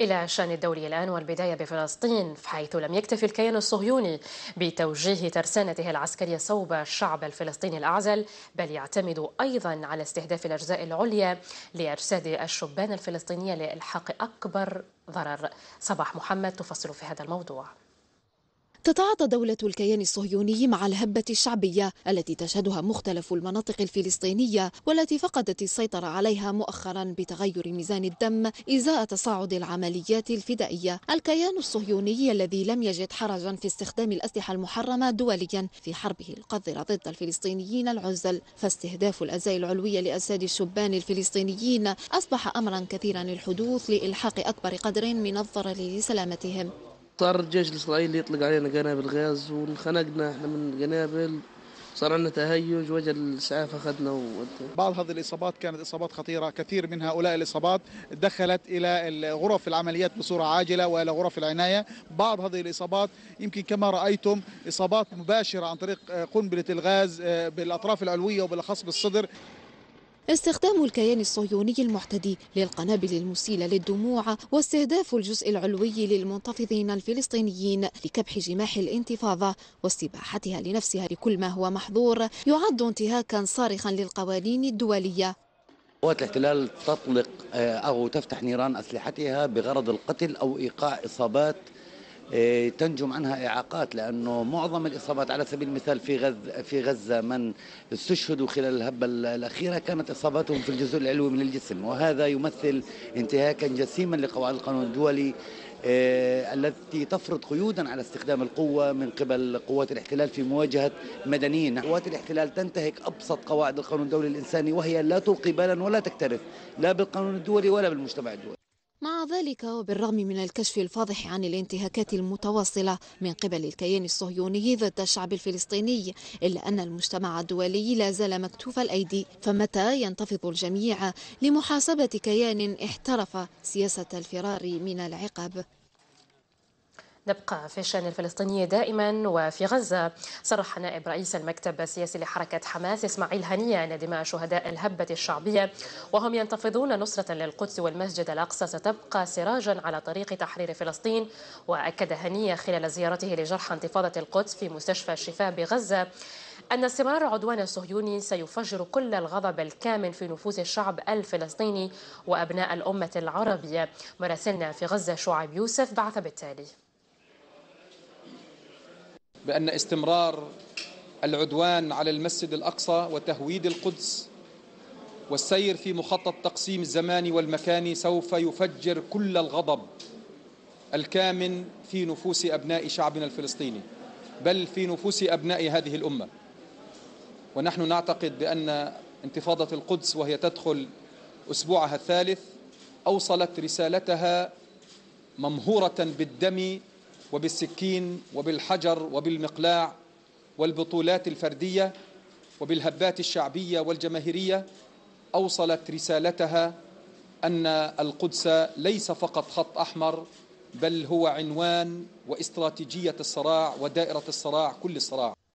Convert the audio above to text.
إلى الشأن الدولي الآن والبداية بفلسطين حيث لم يكتفي الكيان الصهيوني بتوجيه ترسانته العسكرية صوب الشعب الفلسطيني الأعزل بل يعتمد أيضا على استهداف الأجزاء العليا لإرشاد الشبان الفلسطينية لإلحاق أكبر ضرر. صباح محمد تفصل في هذا الموضوع. تتعاطى دولة الكيان الصهيوني مع الهبة الشعبية التي تشهدها مختلف المناطق الفلسطينية والتي فقدت السيطرة عليها مؤخرا بتغير ميزان الدم إزاء تصاعد العمليات الفدائية. الكيان الصهيوني الذي لم يجد حرجا في استخدام الأسلحة المحرمة دوليا في حربه القذرة ضد الفلسطينيين العزل فاستهداف الأزاي العلوية لأجساد الشبان الفلسطينيين أصبح أمرا كثيرا الحدوث لإلحاق أكبر قدر من الضرر لسلامتهم. صار الجيش الإسرائيلي يطلق علينا قنابل غاز وانخنقنا إحنا من قنابل صار عندنا تهيج وجه الإسعاف أخذنا و... بعض هذه الإصابات كانت إصابات خطيرة. كثير من هؤلاء الإصابات دخلت إلى غرف العمليات بصورة عاجلة وإلى غرف العناية. بعض هذه الإصابات يمكن كما رأيتم إصابات مباشرة عن طريق قنبلة الغاز بالأطراف العلوية وبالأخص بالصدر. استخدام الكيان الصهيوني المعتدي للقنابل المسيلة للدموع واستهداف الجزء العلوي للمنتفضين الفلسطينيين لكبح جماح الانتفاضة واستباحتها لنفسها لكل ما هو محظور يعد انتهاكا صارخا للقوانين الدولية. قوات الاحتلال تطلق أو تفتح نيران أسلحتها بغرض القتل أو إيقاع إصابات تنجم عنها إعاقات لأنه معظم الإصابات على سبيل المثال في غزه في غزة من استشهدوا خلال الهبة الأخيرة كانت إصاباتهم في الجزء العلوي من الجسم وهذا يمثل انتهاكا جسيما لقواعد القانون الدولي التي تفرض قيودا على استخدام القوة من قبل قوات الاحتلال في مواجهة مدنيين قوات الاحتلال تنتهك أبسط قواعد القانون الدولي الإنساني وهي لا تلقي بالا ولا تكترث لا بالقانون الدولي ولا بالمجتمع الدولي. مع ذلك وبالرغم من الكشف الفاضح عن الانتهاكات المتواصلة من قبل الكيان الصهيوني ضد الشعب الفلسطيني إلا أن المجتمع الدولي لا زال مكتوف الأيدي فمتى ينتفض الجميع لمحاسبة كيان احترف سياسة الفرار من العقاب؟ نبقى في الشأن الفلسطيني دائما وفي غزة. صرح نائب رئيس المكتب السياسي لحركة حماس إسماعيل هنية أن دماء شهداء الهبة الشعبية وهم ينتفضون نصرة للقدس والمسجد الأقصى ستبقى سراجا على طريق تحرير فلسطين. وأكد هنية خلال زيارته لجرحى انتفاضة القدس في مستشفى الشفاء بغزة أن استمرار عدوان الصهيوني سيفجر كل الغضب الكامن في نفوس الشعب الفلسطيني وأبناء الأمة العربية. مراسلنا في غزة شعيب يوسف بعث بالتالي. بأن استمرار العدوان على المسجد الأقصى وتهويد القدس والسير في مخطط تقسيم الزمان والمكان سوف يفجر كل الغضب الكامن في نفوس أبناء شعبنا الفلسطيني بل في نفوس أبناء هذه الأمة. ونحن نعتقد بأن انتفاضة القدس وهي تدخل أسبوعها الثالث أوصلت رسالتها ممهورة بالدم وبالسكين وبالحجر وبالمقلاع والبطولات الفردية وبالهبات الشعبية والجماهيرية أوصلت رسالتها أن القدس ليس فقط خط أحمر بل هو عنوان واستراتيجية الصراع ودائرة الصراع كل الصراع.